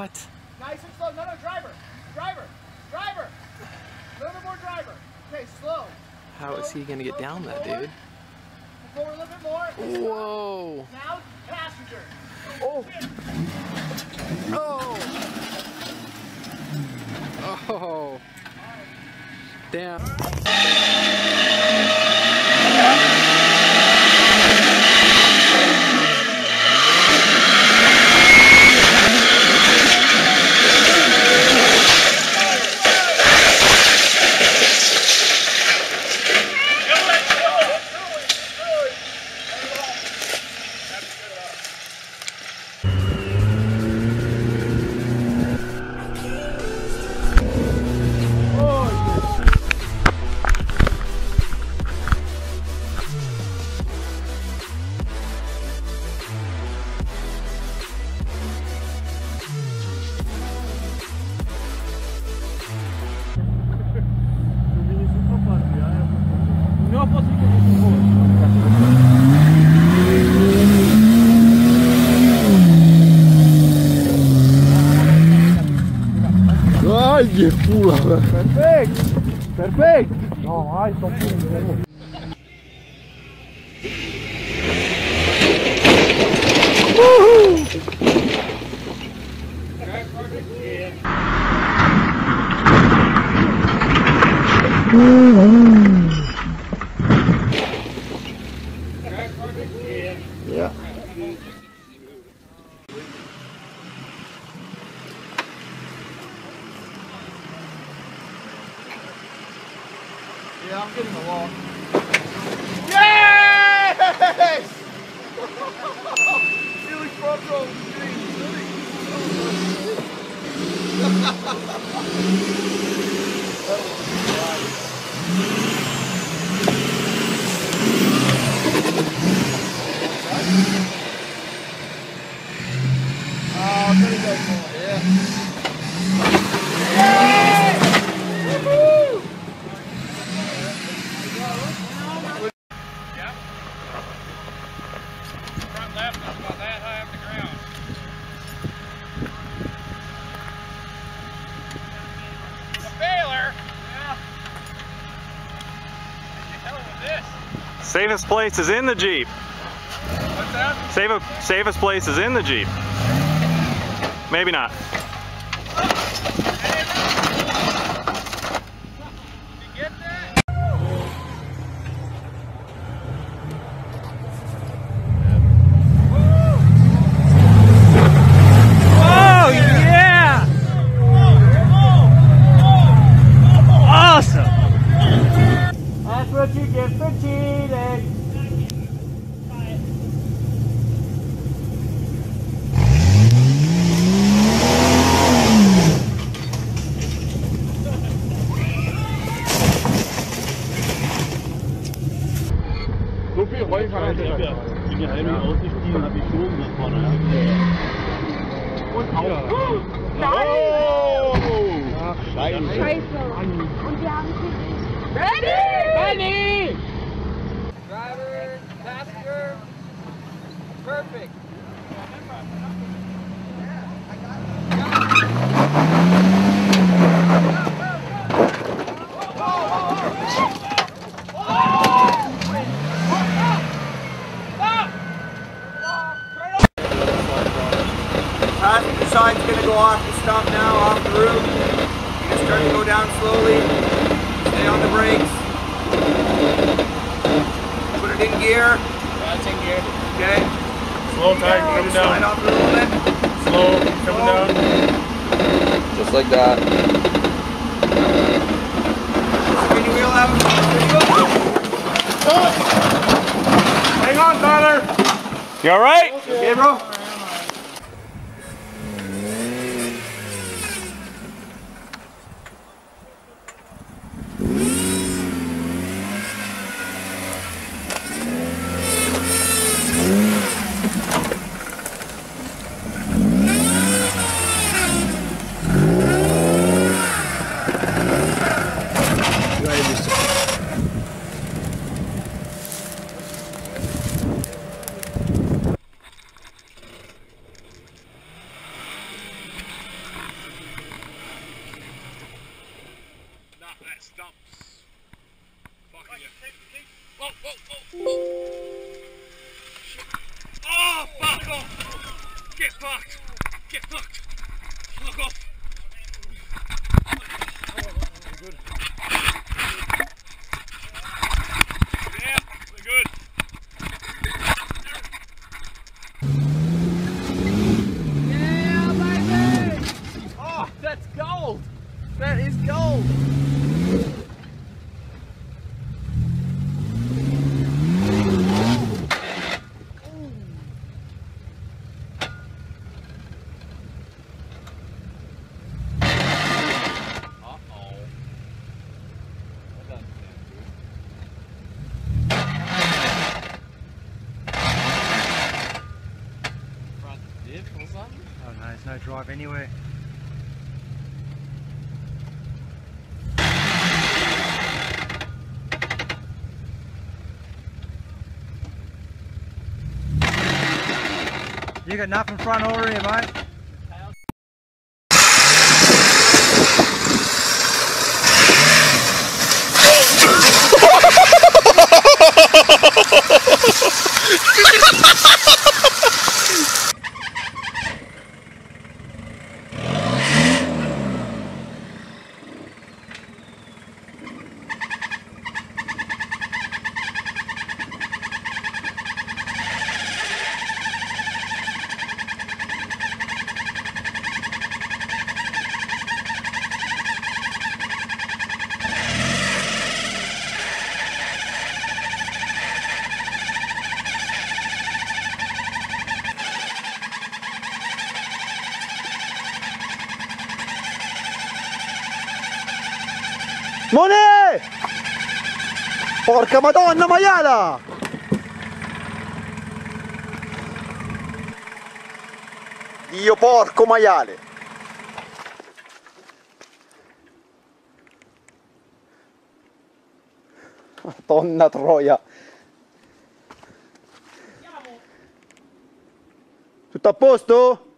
What? Nice and slow. No, no, driver. Driver. Driver. A little bit more driver. Okay, slow. How is he gonna get down that, dude? Forward a little bit more. Whoa! Now, passenger. Oh! Oh! Oh! Damn. Ay, qué pula. Perfecto, perfecto. No, ay, son puros. I'm getting along. Yes! Felix front row. Oh, pretty good. Yeah. Front left is about that high off the ground. A failure? Yeah. What the hell was this? Safest place is in the Jeep. What's that? Safe, safest place is in the Jeep. Maybe not. Get for cheating. So viel Rollfahrer. bin ja einmal ausgestiegen, habe ich schon nach vorne. Und auch. Oh! Scheiße. Scheiße. Und wir haben Ready? Benny! Driver, Perfect. Passenger sign's gonna go off the stump now, off the roof. You're gonna start to go down slowly. Stay on the brakes. Put it in gear. That's in gear. Okay. Slow tire coming Slide down. off a little bit. Slow coming down. Just like that. Spin your wheel out. There you go. Hang on, Tyler. You alright? Okay, bro. That's dumb. dump. Fuck. Whoa, whoa, whoa, whoa. Shit. Oh, fuck off! Get fucked! Get fucked! Anyway. You got nothing front or rear, mate? Mone! Porca madonna maiala! Dio porco maiale! Madonna troia! Tutto a posto?